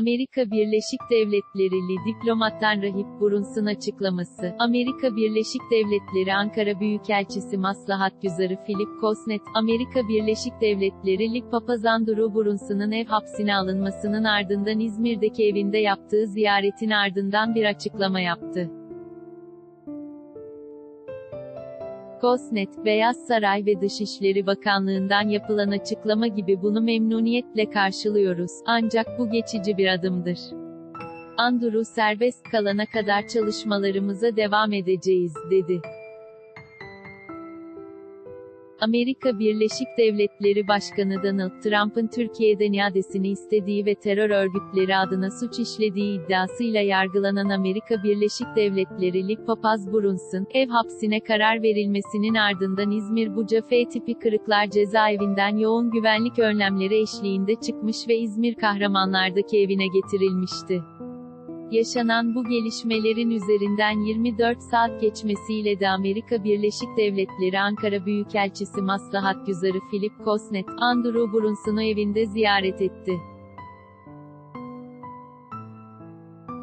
Amerika Birleşik Devletleri'li diplomattan Rahip Bruns'un açıklaması. Amerika Birleşik Devletleri Ankara Büyükelçisi Maslahat Güzarı Philip Kosnet, Amerika Birleşik Devletleri'li papaz Andrew Brunson'un ev hapsine alınmasının ardından İzmir'deki evinde yaptığı ziyaretin ardından bir açıklama yaptı. Kosnet, Beyaz Saray ve Dışişleri Bakanlığı'ndan yapılan açıklama gibi bunu memnuniyetle karşılıyoruz, ancak bu geçici bir adımdır. Andrew serbest kalana kadar çalışmalarımıza devam edeceğiz, dedi. Amerika Birleşik Devletleri Başkanı Donald Trump'ın Türkiye'den iadesini istediği ve terör örgütleri adına suç işlediği iddiasıyla yargılanan Amerika Birleşik Devletleri'li papaz Brunson, ev hapsine karar verilmesinin ardından İzmir Buca F tipi Kırıklar cezaevinden yoğun güvenlik önlemleri eşliğinde çıkmış ve İzmir Kahramanlar'daki evine getirilmişti. Yaşanan bu gelişmelerin üzerinden 24 saat geçmesiyle de Amerika Birleşik Devletleri Ankara Büyükelçisi Maslahat Güzarı Philip Kosnet, Andrew Brunson'u evinde ziyaret etti.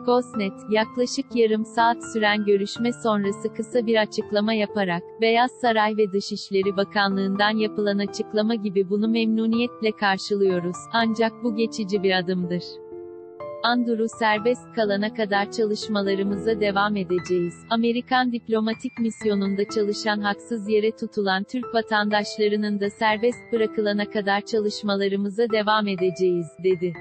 Kosnet, yaklaşık yarım saat süren görüşme sonrası kısa bir açıklama yaparak, Beyaz Saray ve Dışişleri Bakanlığı'ndan yapılan açıklama gibi bunu memnuniyetle karşılıyoruz, ancak bu geçici bir adımdır. Andrew serbest kalana kadar çalışmalarımıza devam edeceğiz. Amerikan diplomatik misyonunda çalışan haksız yere tutulan Türk vatandaşlarının da serbest bırakılana kadar çalışmalarımıza devam edeceğiz, dedi.